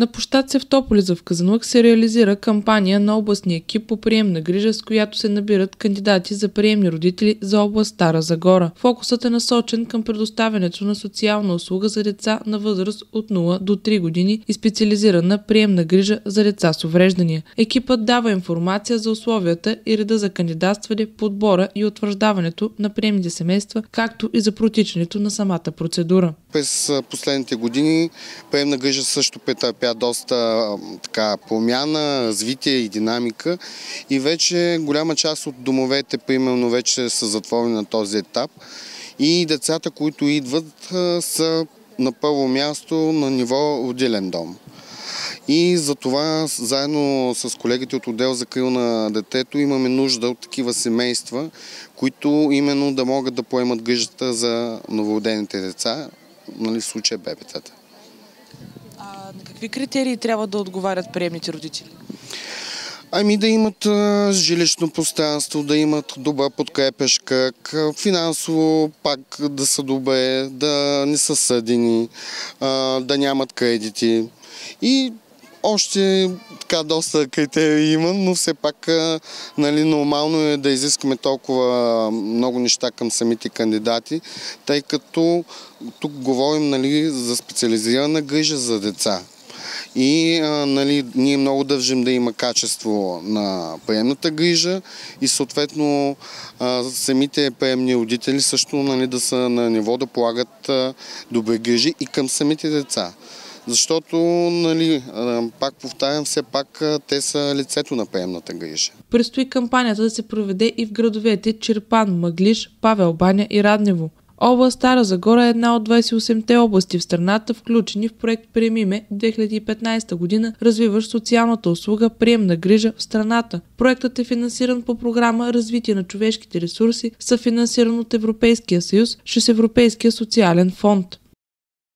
На площад Севтополиза в Казанлък се реализира кампания на областния екип по приемна грижа, с която се набират кандидати за приемни родители за област Стара Загора. Фокусът е насочен към предоставянето на социална услуга за деца на възраст от 0 до 3 години и специализирана приемна грижа за деца с увреждания. Екипът дава информация за условията и реда за кандидатстване, подбора и утвърждаването на приемните семейства, както и за протичането на самата процедура. През последните години. Приемна грижа също претърпя доста така, промяна, развитие и динамика. И вече голяма част от домовете, примерно, вече са затворени на този етап. И децата, които идват, са на първо място на ниво отделен дом. И за това заедно с колегите от отдел за крил на детето имаме нужда от такива семейства, които именно да могат да поемат грижата за новородените деца, нали, случая бебетата. А на какви критерии трябва да отговарят приемните родители? Ами да имат а, жилищно пространство, да имат добър подкрепещ кръг, финансово пак да са добре, да не са съдени, а, да нямат кредити и още така доста критерии има, но все пак нали, нормално е да изискаме толкова много неща към самите кандидати, тъй като тук говорим нали, за специализирана грижа за деца. И нали, ние много държим да има качество на приемната грижа и съответно самите приемни родители също нали, да са на ниво да полагат добри грижи и към самите деца защото, нали, пак повтарям, все пак те са лицето на приемната грижа. Предстои кампанията да се проведе и в градовете Черпан, Мъглиш, Павел Баня и Раднево. Област Стара Загора е една от 28-те области в страната, включени в проект Премиме 2015 година, развиващ социалната услуга Приемна грижа в страната. Проектът е финансиран по програма Развитие на човешките ресурси, съфинансиран от Европейския съюз, чрез Европейския социален фонд.